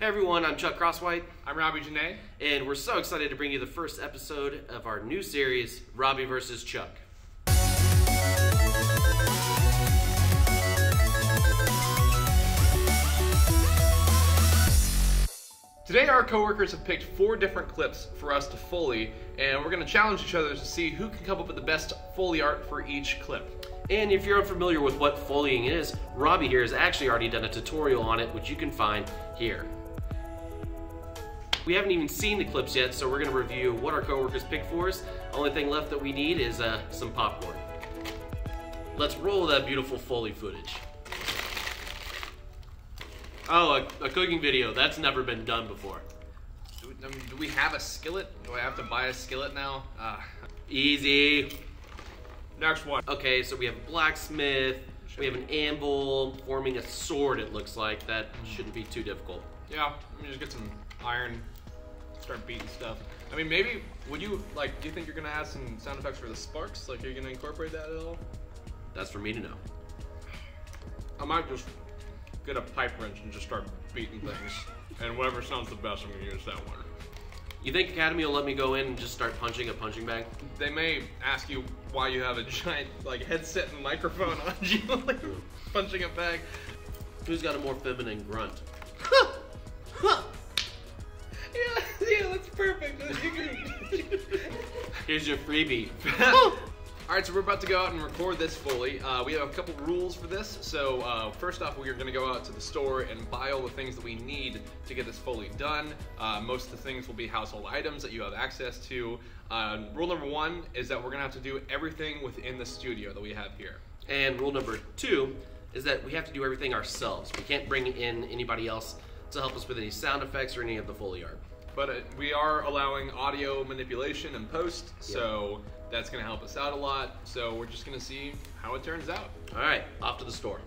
Hey everyone, I'm Chuck Crosswhite, I'm Robbie Janae. and we're so excited to bring you the first episode of our new series, Robbie versus Chuck. Today, our coworkers have picked four different clips for us to Foley, and we're going to challenge each other to see who can come up with the best Foley art for each clip. And if you're unfamiliar with what foleying is, Robbie here has actually already done a tutorial on it, which you can find here. We haven't even seen the clips yet, so we're going to review what our coworkers picked for us. Only thing left that we need is uh, some popcorn. Let's roll that beautiful Foley footage. Oh, a, a cooking video. That's never been done before. Do we, I mean, do we have a skillet? Do I have to buy a skillet now? Uh, Easy. next one. Okay, so we have a blacksmith, we have an anvil forming a sword, it looks like. That shouldn't be too difficult. Yeah, let me just get some iron, start beating stuff. I mean, maybe, would you, like, do you think you're going to add some sound effects for the sparks? Like, are you going to incorporate that at all? That's for me to know. I might just get a pipe wrench and just start beating things. and whatever sounds the best, I'm to use that one. You think Academy will let me go in and just start punching a punching bag? They may ask you why you have a giant like headset and microphone on you, like punching a bag. Who's got a more feminine grunt? perfect. Here's your freebie. All right, so we're about to go out and record this Foley. Uh, we have a couple rules for this. So uh, first off, we are going to go out to the store and buy all the things that we need to get this Foley done. Uh, most of the things will be household items that you have access to. Uh, rule number one is that we're going to have to do everything within the studio that we have here. and rule number two is that we have to do everything ourselves. We can't bring in anybody else to help us with any sound effects or any of the Foley art. But uh, we are allowing audio manipulation and post, so that's going to help us out a lot. So we're just going to see how it turns out. All right, off to the store.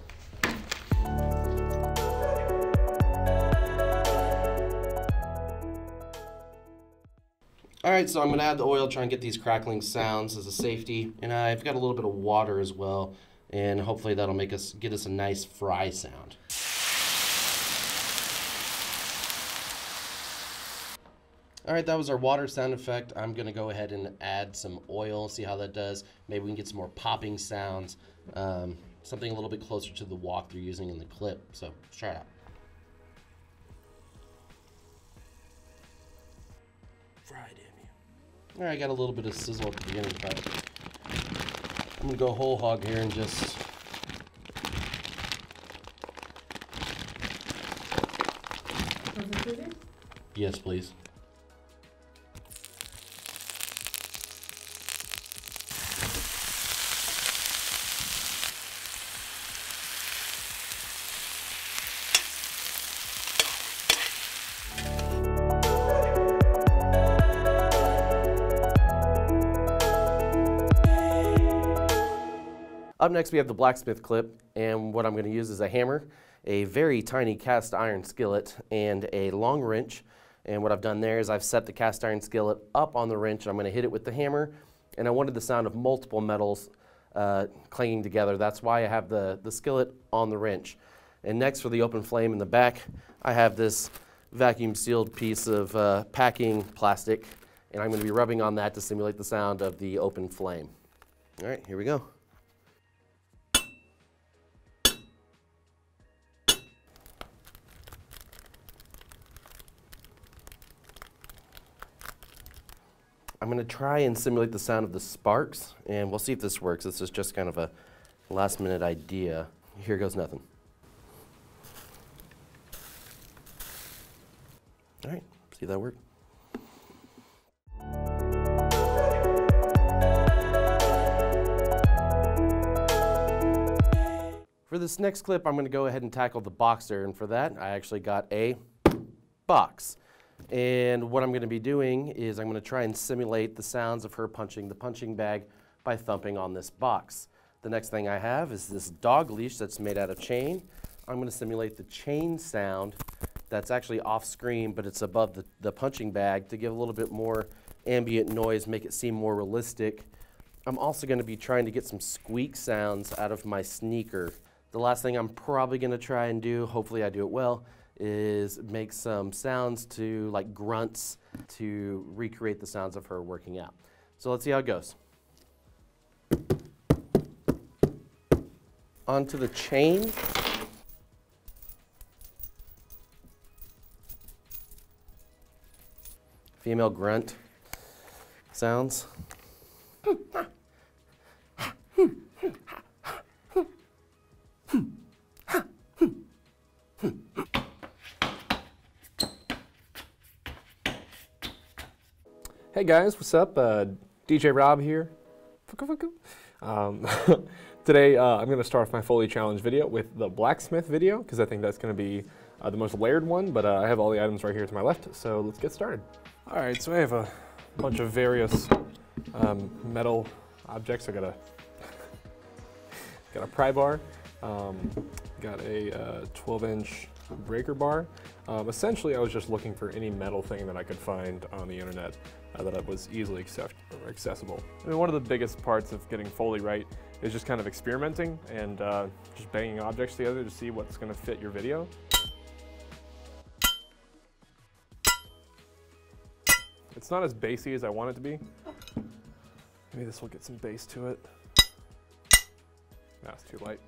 All right, so I'm gonna add the oil, try and get these crackling sounds as a safety, and I've got a little bit of water as well, and hopefully that'll make us get us a nice fry sound. All right, that was our water sound effect. I'm gonna go ahead and add some oil, see how that does. Maybe we can get some more popping sounds, um, something a little bit closer to the wok they're using in the clip. So let's try it out. Fried damn you. All right, I got a little bit of sizzle at the beginning, but I'm gonna go whole hog here and just. Yes, please. Up next, we have the blacksmith clip, and what I'm going to use is a hammer, a very tiny cast iron skillet, and a long wrench. And what I've done there is I've set the cast iron skillet up on the wrench, and I'm going to hit it with the hammer. And I wanted the sound of multiple metals uh, clanging together. That's why I have the, the skillet on the wrench. And next, for the open flame in the back, I have this vacuum sealed piece of uh, packing plastic, and I'm going to be rubbing on that to simulate the sound of the open flame. All right, here we go. I'm going to try and simulate the sound of the sparks, and we'll see if this works. This is just kind of a last minute idea. Here goes nothing. All right, see if that worked. For this next clip, I'm going to go ahead and tackle the boxer, and for that, I actually got a box. And what I'm going to be doing is I'm going to try and simulate the sounds of her punching the punching bag by thumping on this box. The next thing I have is this dog leash that's made out of chain. I'm going to simulate the chain sound that's actually off screen, but it's above the, the punching bag to give a little bit more ambient noise, make it seem more realistic. I'm also going to be trying to get some squeak sounds out of my sneaker. The last thing I'm probably going to try and do, hopefully I do it well, is make some sounds to like grunts to recreate the sounds of her working out. So let's see how it goes. Onto the chain. Female grunt sounds. Hey guys, what's up? Uh, DJ Rob here. Um, today uh, I'm going to start off my Foley Challenge video with the blacksmith video because I think that's going to be uh, the most layered one, but uh, I have all the items right here to my left, so let's get started. All right, so I have a bunch of various um, metal objects. I got a got a pry bar, um, got a 12-inch uh, breaker bar. Um, essentially, I was just looking for any metal thing that I could find on the internet uh, that it was easily accessible. I mean, one of the biggest parts of getting Foley right is just kind of experimenting and uh, just banging objects together to see what's going to fit your video. It's not as bassy as I want it to be. Maybe this will get some bass to it. That's too light.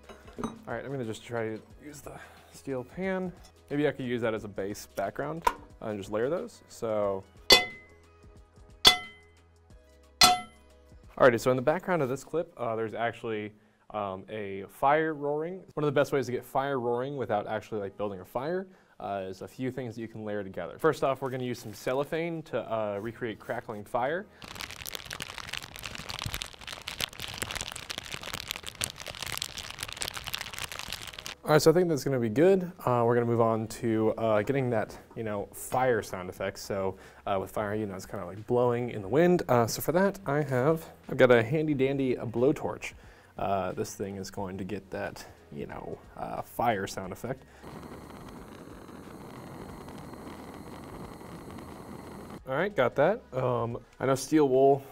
All right, I'm gonna just try to use the steel pan. Maybe I could use that as a base background and just layer those. So Alrighty, so in the background of this clip, uh, there's actually um, a fire roaring. One of the best ways to get fire roaring without actually like building a fire uh, is a few things that you can layer together. First off, we're gonna use some cellophane to uh, recreate crackling fire. All right, so I think that's gonna be good. Uh, we're gonna move on to uh, getting that, you know, fire sound effect. So uh, with fire, you know, it's kind of like blowing in the wind. Uh, so for that, I have, I've got a handy dandy a blowtorch. Uh, this thing is going to get that, you know, uh, fire sound effect. All right, got that. Um, I know steel wool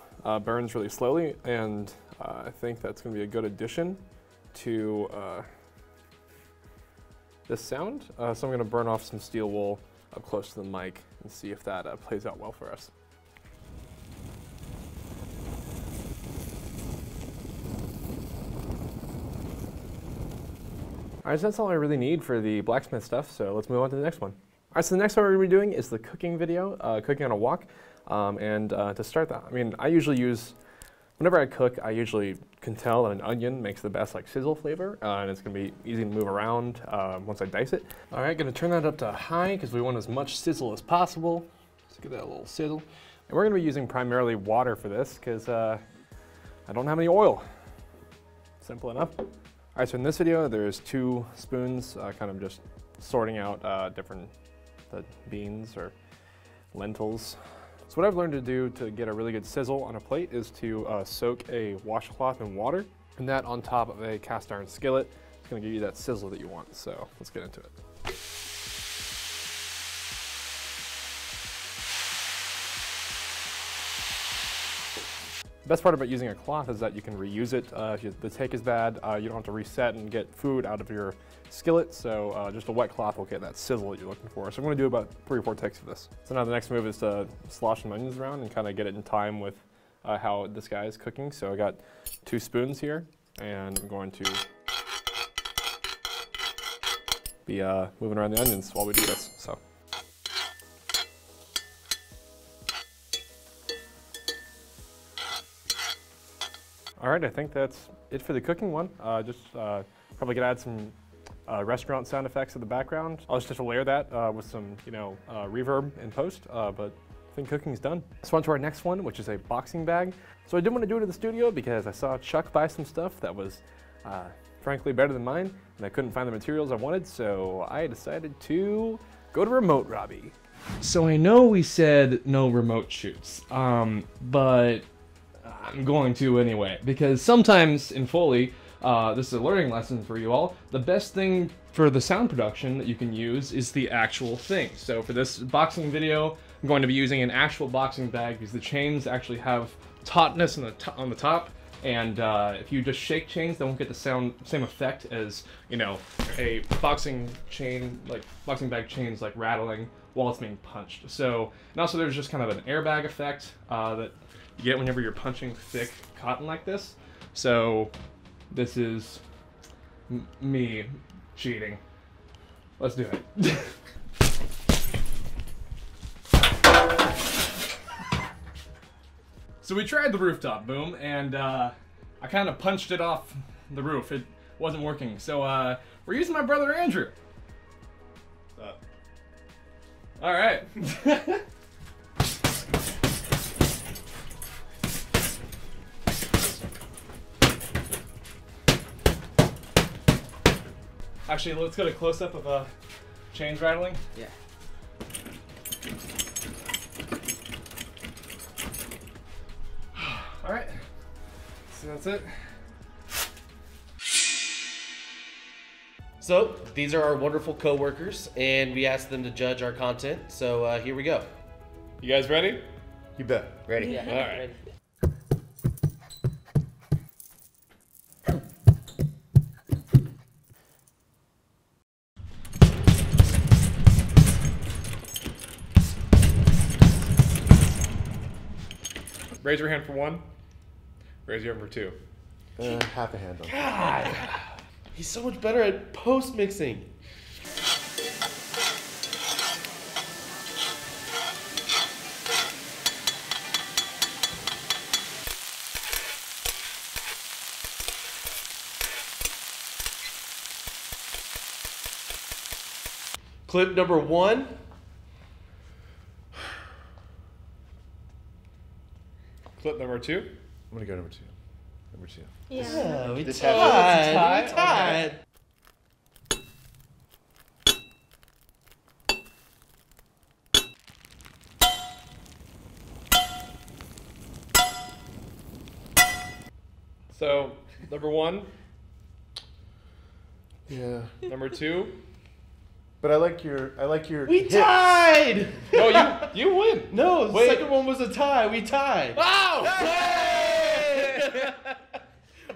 burns really slowly, and I think that's gonna be a good addition to this sound. Uh, so I'm gonna burn off some steel wool up close to the mic and see if that uh, plays out well for us. All right, so that's all I really need for the blacksmith stuff, so let's move on to the next one. All right, so the next one we're gonna be doing is the cooking video, uh, cooking on a wok. Um, and uh, to start that, I mean, I usually use Whenever I cook, I usually can tell that an onion makes the best like sizzle flavor, uh, and it's gonna be easy to move around uh, once I dice it. All right, gonna turn that up to high because we want as much sizzle as possible. Let's get that little sizzle. And we're gonna be using primarily water for this because uh, I don't have any oil. Simple enough. All right, so in this video, there's two spoons, uh, kind of just sorting out uh, different the beans or lentils so what I've learned to do to get a really good sizzle on a plate is to uh, soak a washcloth in water and that on top of a cast iron skillet is going to give you that sizzle that you want. So let's get into it. The best part about using a cloth is that you can reuse it. Uh, if the take is bad, uh, you don't have to reset and get food out of your skillet, so uh, just a wet cloth will get that sizzle that you're looking for. So I'm gonna do about three or four takes of this. So now the next move is to slosh some onions around and kind of get it in time with uh, how this guy is cooking. So I got two spoons here, and I'm going to be uh, moving around the onions while we do this. All right, I think that's it for the cooking one. Uh, just uh, probably gonna add some uh, restaurant sound effects in the background. I'll just have to layer that uh, with some, you know, uh, reverb in post, uh, but I think cooking's done. So on to our next one, which is a boxing bag. So I didn't want to do it in the studio because I saw Chuck buy some stuff that was frankly better than mine, and I couldn't find the materials I wanted, so I decided to go to Remote Robbie. So I know we said no remote shoots, um, but I'm going to anyway, because sometimes in Foley, uh, this is a learning lesson for you all, the best thing for the sound production that you can use is the actual thing. So for this boxing video, I'm going to be using an actual boxing bag because the chains actually have tautness on the, on the top And uh, if you just shake chains, they won't get the sound same effect as you know a boxing chain, like boxing bag chains, like rattling while it's being punched. So and also there's just kind of an airbag effect uh, that you get whenever you're punching thick cotton like this. So this is m- me cheating. Let's do it. So we tried the rooftop boom, and uh, I kind of punched it off the roof. It wasn't working, so uh, we're using my brother Andrew. All right. Actually, let's get a close up of uh, chains rattling. Yeah. All right. So that's it. So these are our wonderful coworkers, and we asked them to judge our content. So uh, here we go. You guys ready? You bet. Ready? Yeah. All right. Raise your hand for one. Raise your hand for two. Uh, half a handle. He's so much better at post mixing. Clip number one. Clip number two. I'm gonna go number two. Number two. Yeah, we This tied. happened. We tied. So number one, Yeah. number two. But I like your. I like your. We hits. tied. No, you you win. No, the Wait. second one was a tie. We tied. Wow!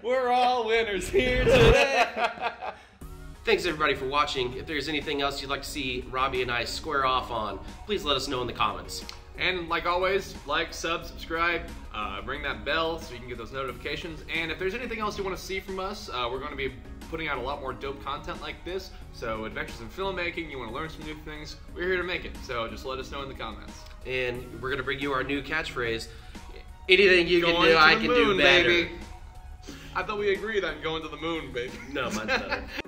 We're all winners here today. Thanks everybody for watching. If there's anything else you'd like to see Robbie and I square off on, please let us know in the comments. And like always, like, sub, subscribe, uh, ring that bell so you can get those notifications. And if there's anything else you want to see from us, uh, we're going to be putting out a lot more dope content like this. So adventures in filmmaking, you want to learn some new things, we're here to make it. So just let us know in the comments. And we're gonna bring you our new catchphrase. Anything you can do, to I can moon, do better. baby. I thought we agreed on going to the moon, baby. No, mine's better.